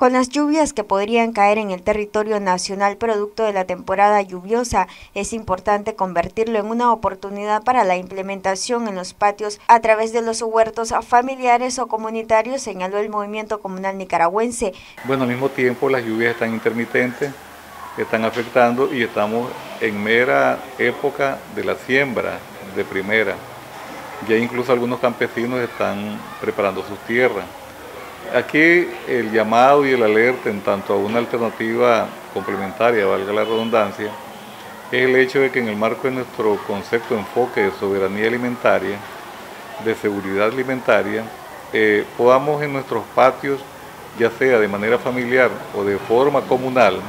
Con las lluvias que podrían caer en el territorio nacional producto de la temporada lluviosa, es importante convertirlo en una oportunidad para la implementación en los patios a través de los huertos familiares o comunitarios, señaló el movimiento comunal nicaragüense. Bueno, al mismo tiempo las lluvias están intermitentes, están afectando y estamos en mera época de la siembra de primera. Ya incluso algunos campesinos están preparando sus tierras. Aquí el llamado y el alerta en tanto a una alternativa complementaria, valga la redundancia, es el hecho de que en el marco de nuestro concepto de enfoque de soberanía alimentaria, de seguridad alimentaria, eh, podamos en nuestros patios, ya sea de manera familiar o de forma comunal,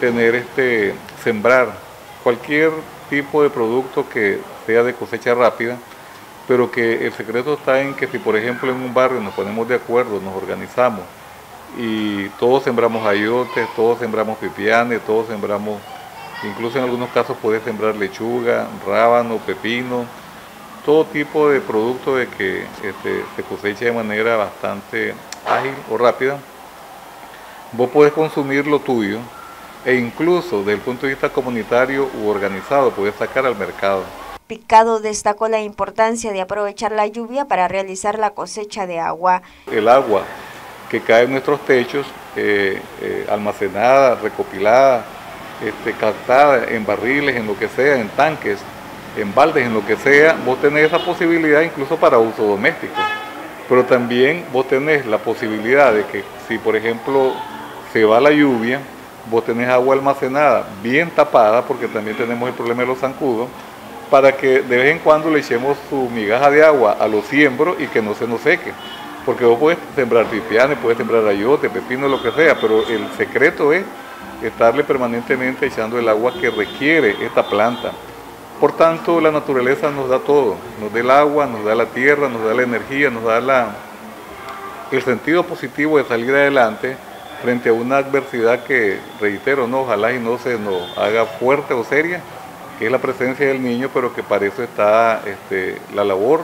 tener este, sembrar cualquier tipo de producto que sea de cosecha rápida, pero que el secreto está en que si por ejemplo en un barrio nos ponemos de acuerdo, nos organizamos y todos sembramos ayotes, todos sembramos pipianes, todos sembramos, incluso en algunos casos puede sembrar lechuga, rábano, pepino, todo tipo de producto de que este, se cosecha de manera bastante ágil o rápida, vos podés consumir lo tuyo e incluso desde el punto de vista comunitario u organizado podés sacar al mercado. Picado destacó la importancia de aprovechar la lluvia para realizar la cosecha de agua. El agua que cae en nuestros techos, eh, eh, almacenada, recopilada, este, captada en barriles, en lo que sea, en tanques, en baldes, en lo que sea, vos tenés esa posibilidad incluso para uso doméstico. Pero también vos tenés la posibilidad de que si por ejemplo se va la lluvia, vos tenés agua almacenada bien tapada, porque también tenemos el problema de los zancudos, para que de vez en cuando le echemos su migaja de agua a los siembros y que no se nos seque. Porque vos puedes sembrar pipianes, puedes sembrar ayote, pepino, lo que sea, pero el secreto es estarle permanentemente echando el agua que requiere esta planta. Por tanto, la naturaleza nos da todo, nos da el agua, nos da la tierra, nos da la energía, nos da la, el sentido positivo de salir adelante frente a una adversidad que, reitero, no, ojalá y no se nos haga fuerte o seria, que es la presencia del niño, pero que para eso está este, la labor,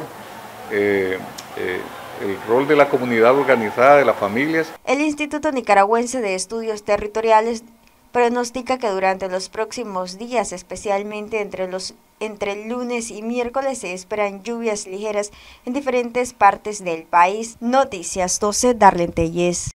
eh, eh, el rol de la comunidad organizada, de las familias. El Instituto Nicaragüense de Estudios Territoriales pronostica que durante los próximos días, especialmente entre los lunes y miércoles, se esperan lluvias ligeras en diferentes partes del país. Noticias 12, Darlene Telles.